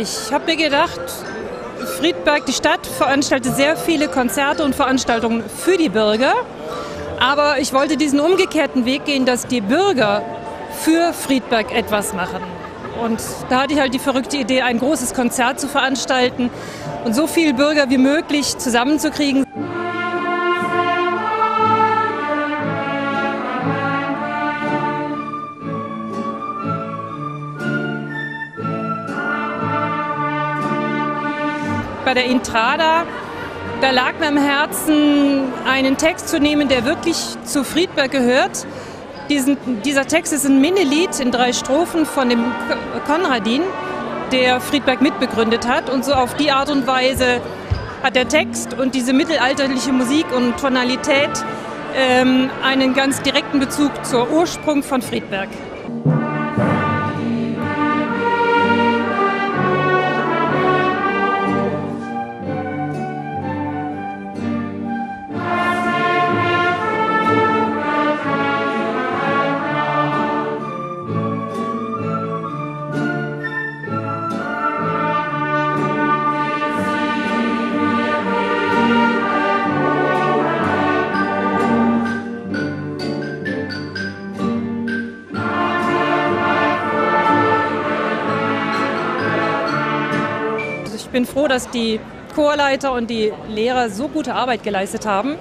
Ich habe mir gedacht, Friedberg, die Stadt, veranstaltet sehr viele Konzerte und Veranstaltungen für die Bürger. Aber ich wollte diesen umgekehrten Weg gehen, dass die Bürger für Friedberg etwas machen. Und da hatte ich halt die verrückte Idee, ein großes Konzert zu veranstalten und so viele Bürger wie möglich zusammenzukriegen. Bei der Intrada, da lag mir am Herzen, einen Text zu nehmen, der wirklich zu Friedberg gehört. Diesen, dieser Text ist ein Minilied in drei Strophen von dem Konradin, der Friedberg mitbegründet hat. Und so auf die Art und Weise hat der Text und diese mittelalterliche Musik und Tonalität ähm, einen ganz direkten Bezug zur Ursprung von Friedberg. Ich bin froh, dass die Chorleiter und die Lehrer so gute Arbeit geleistet haben,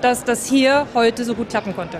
dass das hier heute so gut klappen konnte.